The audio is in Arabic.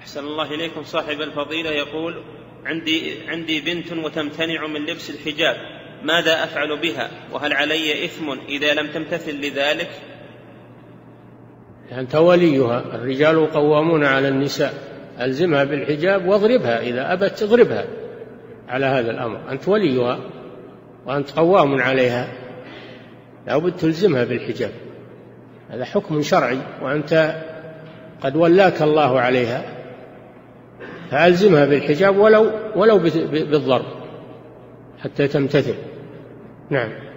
أحسن الله إليكم. صاحب الفضيلة يقول عندي عندي بنت وتمتنع من لبس الحجاب ماذا أفعل بها؟ وهل علي إثم إذا لم تمتثل لذلك؟ أنت وليها. الرجال قوامون على النساء. ألزمها بالحجاب واضربها. إذا أبت اضربها على هذا الأمر. أنت وليها وأنت قوام عليها. لابد تلزمها بالحجاب. هذا حكم شرعي وأنت قد ولاك الله عليها. فألزمها بالحجاب ولو ولو بالضرب حتى تمتثل. نعم.